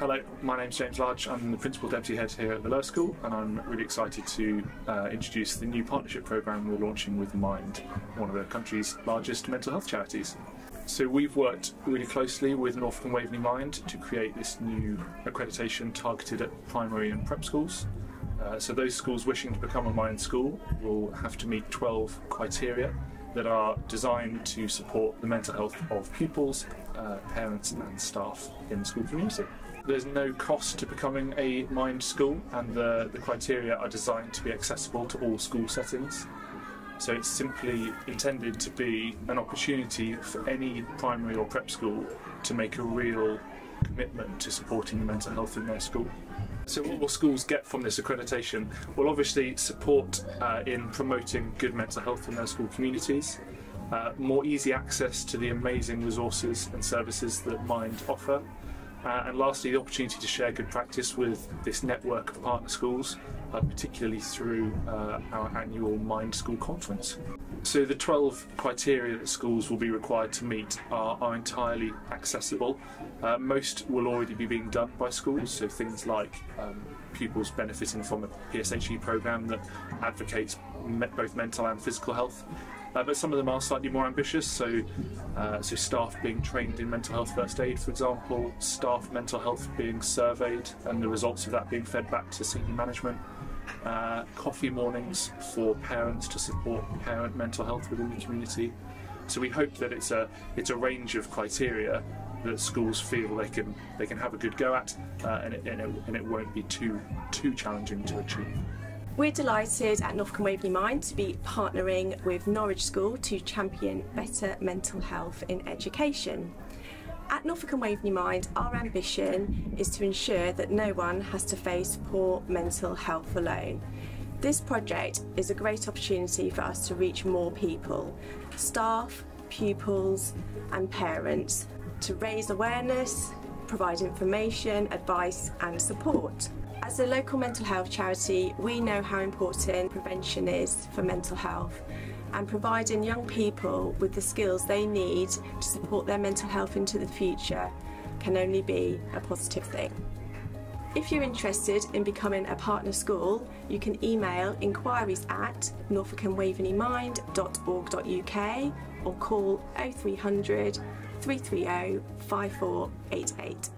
Hello, my name's James Large. I'm the Principal Deputy Head here at the Lower School, and I'm really excited to uh, introduce the new partnership programme we're launching with Mind, one of the country's largest mental health charities. So we've worked really closely with Norfolk and Waveney Mind to create this new accreditation targeted at primary and prep schools. Uh, so those schools wishing to become a Mind school will have to meet 12 criteria that are designed to support the mental health of pupils, uh, parents and staff in the school community. There's no cost to becoming a Mind school and the, the criteria are designed to be accessible to all school settings. So it's simply intended to be an opportunity for any primary or prep school to make a real commitment to supporting the mental health in their school. So what will schools get from this accreditation? Well obviously support uh, in promoting good mental health in their school communities, uh, more easy access to the amazing resources and services that Mind offer, uh, and lastly, the opportunity to share good practice with this network of partner schools, uh, particularly through uh, our annual Mind School Conference. So the 12 criteria that schools will be required to meet are, are entirely accessible. Uh, most will already be being done by schools, so things like um, pupils benefiting from a PSHE programme that advocates me both mental and physical health. Uh, but some of them are slightly more ambitious, so, uh, so staff being trained in mental health first aid, for example, staff mental health being surveyed and the results of that being fed back to senior management, uh, coffee mornings for parents to support parent mental health within the community. So we hope that it's a, it's a range of criteria that schools feel they can, they can have a good go at uh, and, it, and, it, and it won't be too, too challenging to achieve. We're delighted at Norfolk and Waveney Mind to be partnering with Norwich School to champion better mental health in education. At Norfolk and Waveney Mind, our ambition is to ensure that no one has to face poor mental health alone. This project is a great opportunity for us to reach more people, staff, pupils and parents, to raise awareness, provide information, advice and support. As a local mental health charity, we know how important prevention is for mental health and providing young people with the skills they need to support their mental health into the future can only be a positive thing. If you're interested in becoming a partner school, you can email inquiries at norfolkandwaveneymind.org.uk or call 0300 330 5488.